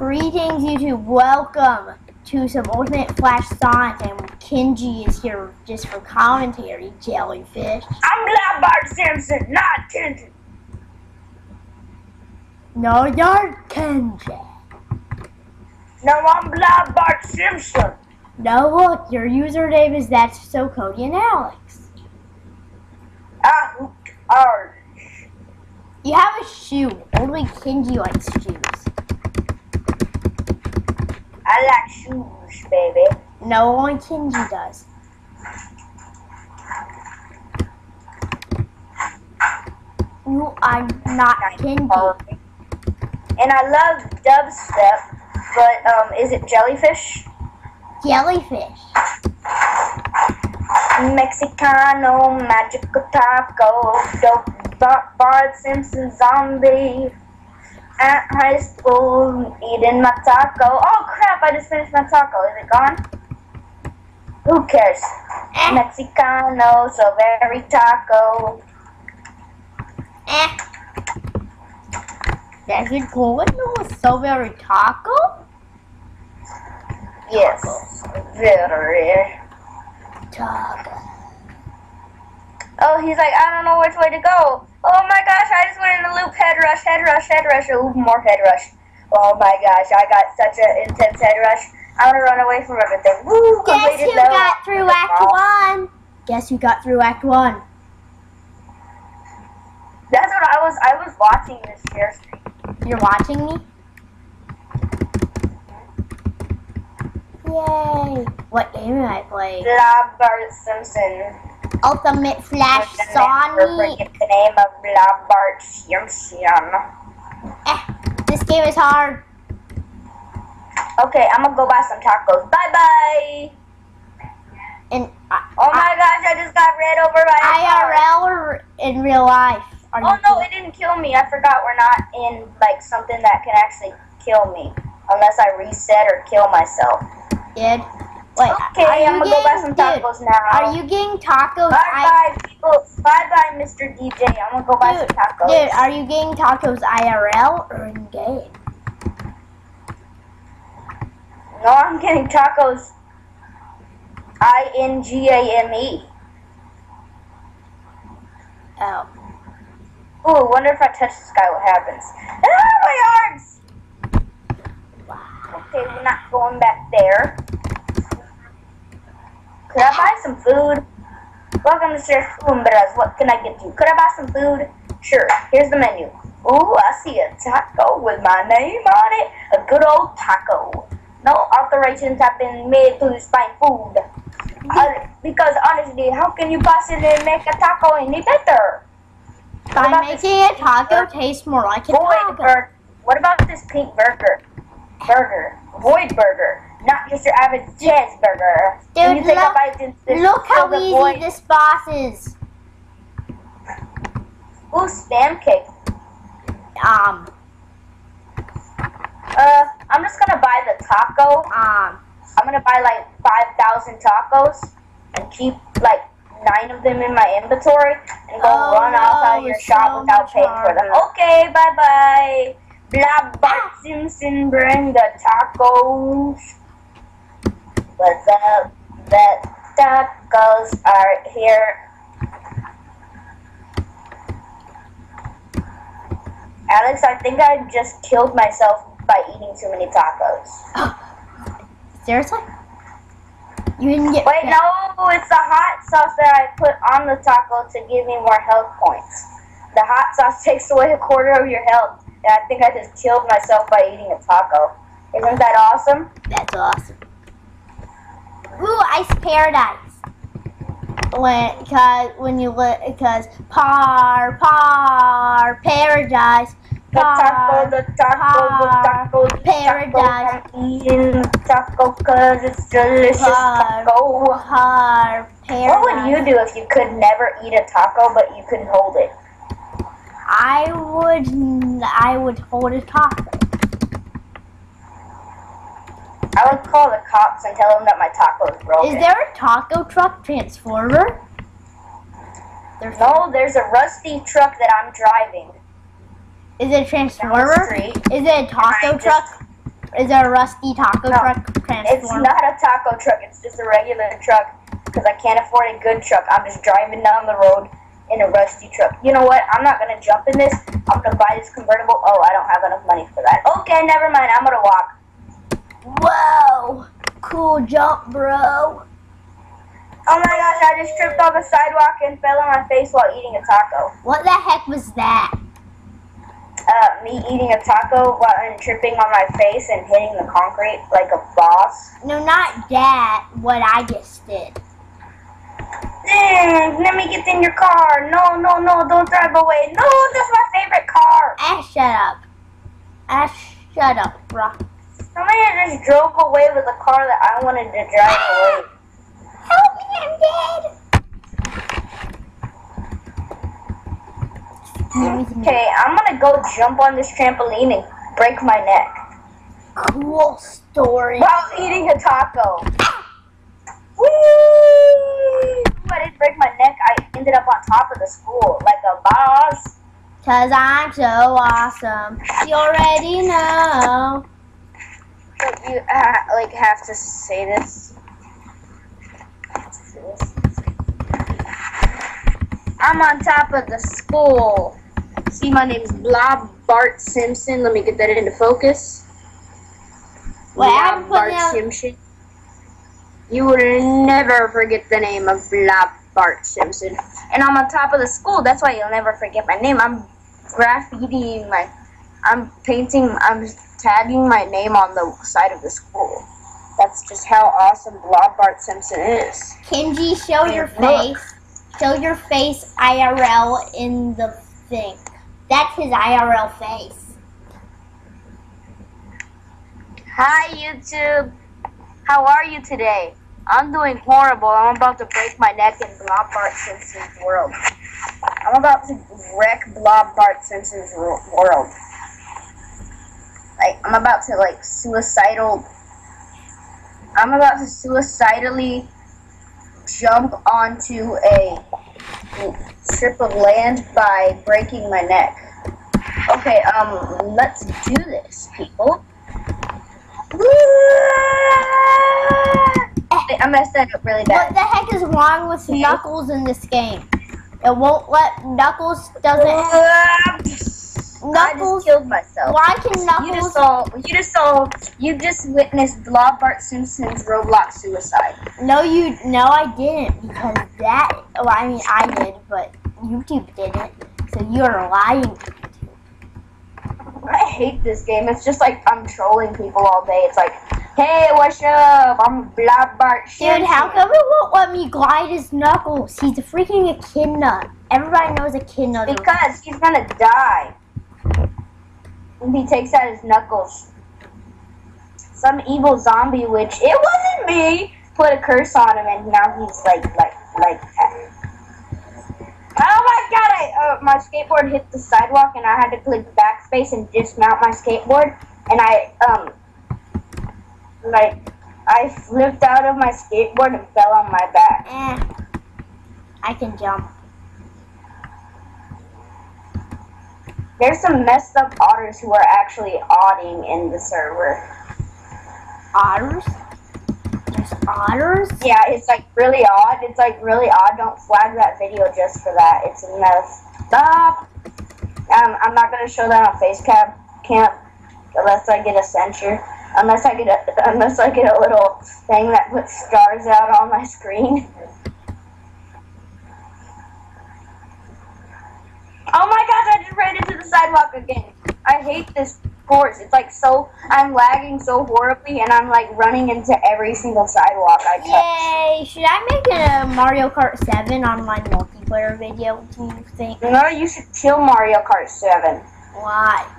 Greetings, YouTube. Welcome to some Ultimate Flash Sonic, and Kenji is here just for commentary, jellyfish. I'm glad Bart Simpson, not Kenji. No, you're Kenji. No, I'm glad Bart Simpson. No, look, your username is That's So Cody and Alex. Ah, who cares? You have a shoe. Only Kenji likes shoes. I like shoes, baby. No, only Kenji does. You are not Kenji. And I love dubstep, but um, is it jellyfish? Jellyfish. Mexicano, magical taco, dope, Bar- Bart Simpson zombie. At high school, eating my taco. Oh crap, I just finished my taco. Is it gone? Who cares? Eh, Mexicano, so very taco. eh. Does it go with the strawberry taco? Yes, very. Taco. Oh, he's like, I don't know which way to go. Oh my gosh, I in a loop. Head rush, head rush, head rush. Ooh, more head rush. Oh my gosh, I got such an intense head rush. I want to run away from everything. Woo, Guess who level. got through Act oh. One? Guess who got through Act One? That's what I was. I was watching this stream. You're watching me? Yay! What game am I playing? Bart Simpson. Ultimate Flash the Sonic. forget the name of Bart Simpson. Eh, this game is hard. Okay, I'm gonna go buy some tacos. Bye bye. In uh, Oh my gosh, I just got ran over by. IRL or in real life? Are Oh no, it didn't kill me. I forgot we're not in like something that can actually kill me unless I reset or kill myself. did? Wait, Okay, I'm gonna go buy some getting- dude, tacos now. Are you getting tacos? Bye I, bye, people. Bye bye, Mr. DJ. I'm gonna go buy dude, some tacos. dude, are you getting tacos IRL or in game? no, I'm getting tacos. I N G A M E. Oh, Ooh, wonder if I touch this guy, what happens? Ah, my arms! Okay, we're not going back there. Could I buy some food? Welcome to Chef Cumbras. What can I get you? Could I buy some food? Sure. Here's the menu. Ooh, I see a taco with my name on it. A good old taco. No alterations have been made to this fine food. Uh, because honestly, how can you possibly make a taco any better? by making a taco burger? taste more like a Void taco. burger. What about this pink burger? Burger. Void burger. Not just your average jazz burger. When Dude, look- a bite, it's it's Look how easy void. this boss is. Ooh, spam cake. Um, Uh, I'm just gonna buy the taco. um, I'm gonna buy like 5,000 tacos and keep like nine of them in my inventory and go Oh, run off out of your shop so without paying for them. Okay, bye bye. Blah, Bart Simpson, bring the tacos. What's up? The tacos are here. Alex, I think I just killed myself by eating too many tacos. seriously? You didn't get Wait, no, it's the hot sauce that I put on the taco to give me more health points. The hot sauce takes away a quarter of your health, and I think I just killed myself by eating a taco. Isn't that awesome? That's awesome. Ooh, ice paradise. When, cause when you li- cause par par paradise. The taco, the taco, the taco, the taco. Paradise. Eating the taco because it's delicious Par. taco. Par paradise. What would you do if you could never eat a taco but you couldn't hold it? I would I would hold a taco. I would call the cops and tell them that my taco is broken. Is there a taco truck transformer? There's No, there's a rusty truck that I'm driving. Is it a transformer? Is it a taco I just- truck? Is there a rusty taco No, truck transformer? It's not a taco truck. It's just a regular truck because I can't afford a good truck. I'm just driving down the road in a rusty truck. You know what? I'm not gonna jump in this. I'm gonna buy this convertible. Oh, I don't have enough money for that. Okay, never mind. I'm gonna walk. Whoa! Cool jump, bro. Oh my gosh! I just tripped on the sidewalk and fell on my face while eating a taco. What the heck was that? Uh, me eating a taco while and tripping on my face and hitting the concrete like a boss. No, not that. What I just did. Dang! Let me get in your car. No, no, no! Don't drive away. No, that's my favorite car. Ash, shut up. Ash, shut up, bro. Somebody just drove away with a car that I wanted to drive away. Help me, I'm dead. Okay, I'm gonna go jump on this trampoline and break my neck Cool story. while eating a taco. Whee! I didn't break my neck. I ended up on top of the school like a boss. Cause I'm so awesome. You already know. But you uh, like have to say this. I'm on top of the school. See, my name's Blob Bart Simpson. Let me get that into focus. Blob Bart out- Simpson. You will never forget the name of Blob Bart Simpson. And I'm on top of the school. That's why you'll never forget my name. I'm graffitiing my. I'm painting. I'm tagging my name on the side of the school. That's just how awesome Blob Bart Simpson is. Kenji, show your Look. face. Show your face IRL in the thing. That's his IRL face. Hi YouTube. How are you today? I'm doing horrible. I'm about to break my neck in Blob Bart Simpson's world. I'm about to wreck Blob Bart Simpson's world. Like I'm about to like suicidal. I'm about to suicidally jump onto a strip of land by breaking my neck. Okay, um, let's do this, people. I messed that up really bad. What the heck is wrong with. Knuckles in this game? It won't let Knuckles doesn't. Knuckles. killed myself. Why can Knuckles? You just saw. You just saw. You just witnessed Blob Bart Simpson's Roblox suicide. No, you. No, I didn't because that. Well, I mean, I did, but YouTube didn't. So you're lying. I hate this game. It's just like I'm trolling people all day. It's like, hey, what's up? I'm Blob Bart Simpson. Dude, how come it won't let me glide as Knuckles? He's a freaking echidna. Everybody knows echidna. Because he's gonna die. He takes out his knuckles. Some evil zombie witch, it wasn't me, put a curse on him and now he's like, like, like. Oh my god, I, uh, my skateboard hit the sidewalk and I had to click backspace and dismount my skateboard. And I, um, like, I flipped out of my skateboard and fell on my back. Eh. I can jump. There's some messed up otters who are actually odding in the server. Otters? There's otters? Yeah, it's like really odd. It's like really odd. Don't flag that video just for that. It's messed up. Um, I'm not gonna show that on Facecam camp unless I get a censure. Unless I get a unless I get a little thing that puts stars out on my screen. Oh my gosh! I just ran again. I hate this course. It's like so. I'm lagging so horribly, and I'm like running into every single sidewalk I touch. Yay! Should I make a Mario Kart 7 online multiplayer video, do you think? No, you should kill Mario Kart 7. Why?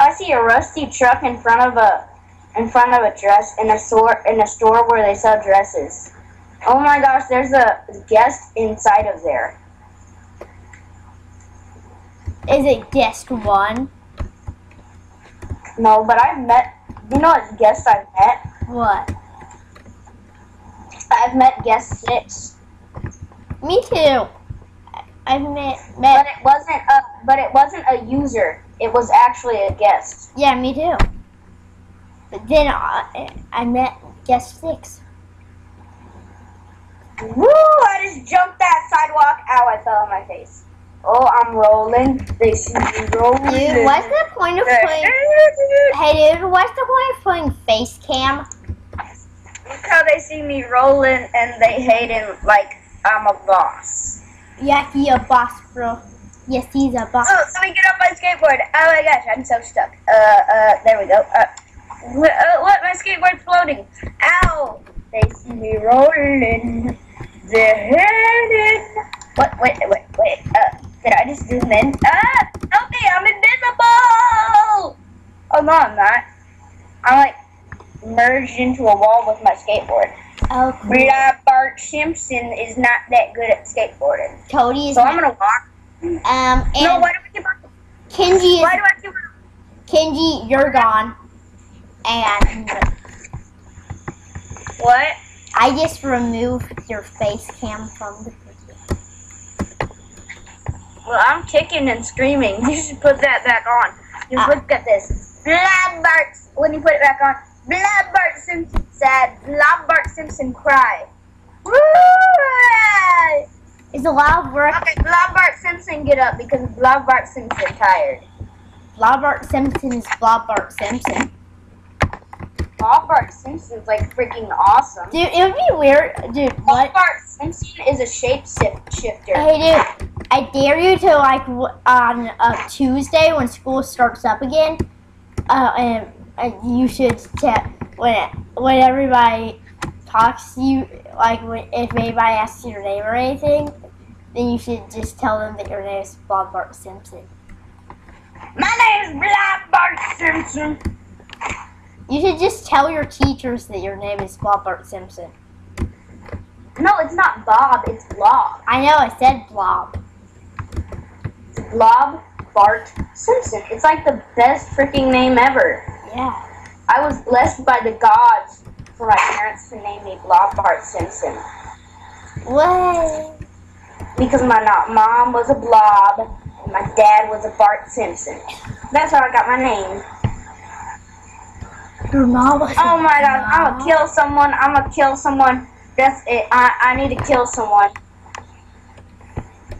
I see a rusty truck in front of a in front of a dress in a store in a store where they sell dresses. Oh my gosh, there's a guest inside of there. Is it guest 1? No, but I've met you know what guest I've met? What? I've met guest six. Me too. I- I've met, But met it wasn't a but it wasn't a user. It was actually a guest. yeah, me too. But then I, I met guest six. Woo! I just jumped that sidewalk. Ow! I fell on my face. Oh, I'm rolling. They see me rolling. Dude, what's the point of playing? Hey, dude, what's the point of playing face cam? Look how they see me rolling and they hate him like I'm a boss. Yeah, he a boss, bro. Yes, he's a boss. Oh, let me get off my skateboard. Oh my gosh, I'm so stuck. Uh, uh, there we go. Uh, what, uh, what? My skateboard's floating. Ow! They see me rolling. They're headed. What? Wait, wait, wait. Uh, did I just zoom in? Ah! Okay, I'm invisible! Oh, no, I'm not. I'm like merged into a wall with my skateboard. Oh, cool. Blah Bart Simpson is not that good at skateboarding. Cody is. So I'm gonna walk. um, and No, why do we keep Kenji Why is. do I keep Kenji, you're gone. And What? I just removed your face cam from the. Well, I'm kicking and screaming. You should put that back on. Just Ah. look at this. Blood Bart. When you put it back on, Blood Bart Simpson sad. Blood Simpson cry. Woo! It's a lot of work. Okay, Blood Bart Simpson get up because Blood Bart Simpson tired. Blobbart Simpson is Blobbart Simpson. Blood Bart Simpson's like freaking awesome. Dude, it would be weird. Dude, what? Bart Simpson is a shape shifter. Hey, dude, I dare you to, like, w- on a Tuesday when school starts up again, uh, and, and you should tell, when, when everybody talks to you, like, when, if anybody asks your name or anything, then you should just tell them that your name is Blobbart Simpson. My name is Bob Bart Simpson. You should just tell your teachers that your name is Blobbart Simpson. No, it's not Bob. It's Blob. I know, I said Blob. Blob Bart Simpson. It's like the best freaking name ever. Yeah. I was blessed by the gods for my parents to name me Blob Bart Simpson What? because my mom was a blob and my dad was a Bart Simpson. That's how I got my name. Your mom was Oh my god, I'm gonna kill someone. I'm gonna kill someone. That's it. I, I need to kill someone.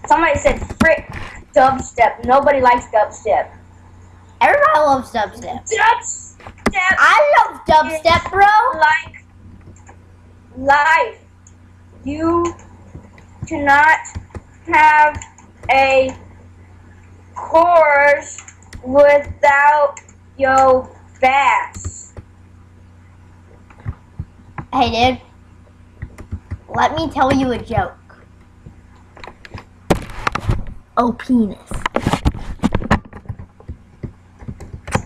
Somebody said frick dubstep. Nobody likes dubstep. Everybody loves dubstep. Dubstep I love dubstep, bro. like life. You cannot have a course without your bass. Hey, dude. Let me tell you a joke. Oh, penis.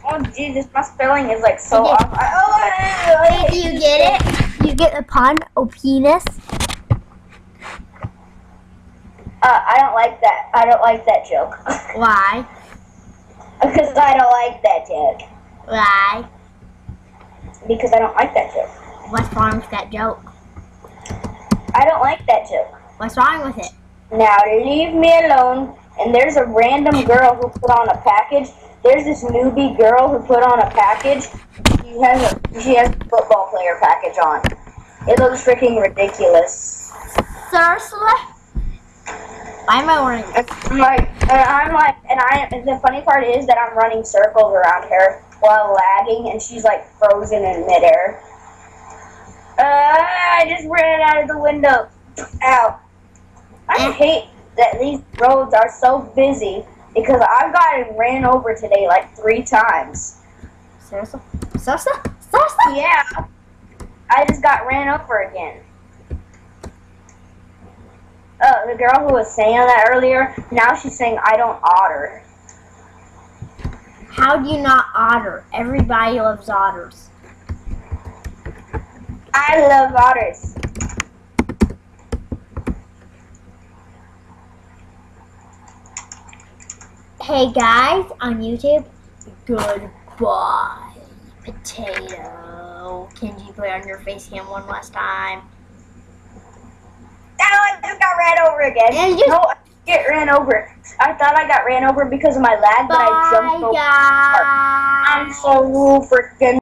Oh Jesus, my spelling is like so off. I, oh, Did you get it? You get the pun? Oh, penis. Uh, I don't like that. I don't like that joke. Why? because I don't like that joke. Why? Because I don't like that joke. What's wrong with that joke? I don't like that joke. What's wrong with it? Now leave me alone. And there's a random girl who put on a package. There's this newbie girl who put on a package. She has a she has a football player package on. It looks freaking ridiculous. Seriously? Why am I wearing? I'm like, and I'm like, and I. And the funny part is that I'm running circles around her while lagging, and she's like frozen in midair. Uh, I just ran out of the window. Ow! I hate that these roads are so busy because I've gotten ran over today like three times. Seriously? Seriously? Seriously? Yeah, I just got ran over again. Uh, the girl who was saying that earlier, now she's saying I don't otter. How do you not otter? Everybody loves otters. I love otters. Hey guys on YouTube, goodbye. Potato. Can you put on your face cam one last time. Now I just got ran over again. No, I get ran over. I thought I got ran over because of my lag, but I jumped Bye over. guys. I'm so freaking